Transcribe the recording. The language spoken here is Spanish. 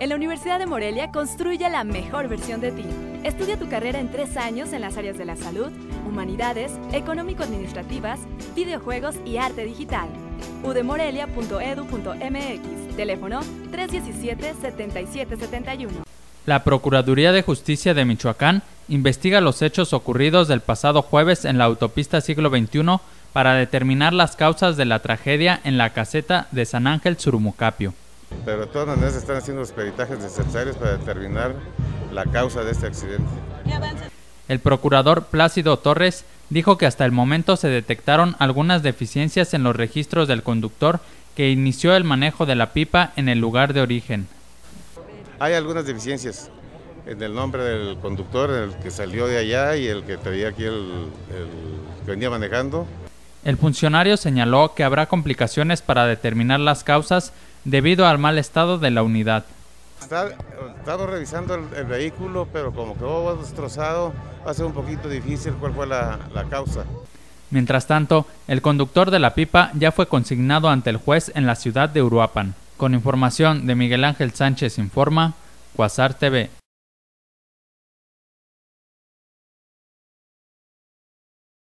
En la Universidad de Morelia construye la mejor versión de ti. Estudia tu carrera en tres años en las áreas de la salud, humanidades, económico-administrativas, videojuegos y arte digital. udemorelia.edu.mx, teléfono 317-7771. La Procuraduría de Justicia de Michoacán investiga los hechos ocurridos del pasado jueves en la autopista siglo XXI para determinar las causas de la tragedia en la caseta de San Ángel Surumucapio pero de todas maneras están haciendo los peritajes necesarios para determinar la causa de este accidente. El procurador Plácido Torres dijo que hasta el momento se detectaron algunas deficiencias en los registros del conductor que inició el manejo de la pipa en el lugar de origen. Hay algunas deficiencias en el nombre del conductor, el que salió de allá y el que traía aquí el, que venía manejando. El funcionario señaló que habrá complicaciones para determinar las causas debido al mal estado de la unidad. estamos revisando el, vehículo, pero como quedó destrozado, va a ser un poquito difícil cuál fue la, la causa. Mientras tanto, el conductor de la pipa ya fue consignado ante el juez en la ciudad de Uruapan. Con información de Miguel Ángel Sánchez Informa, Cuasar TV.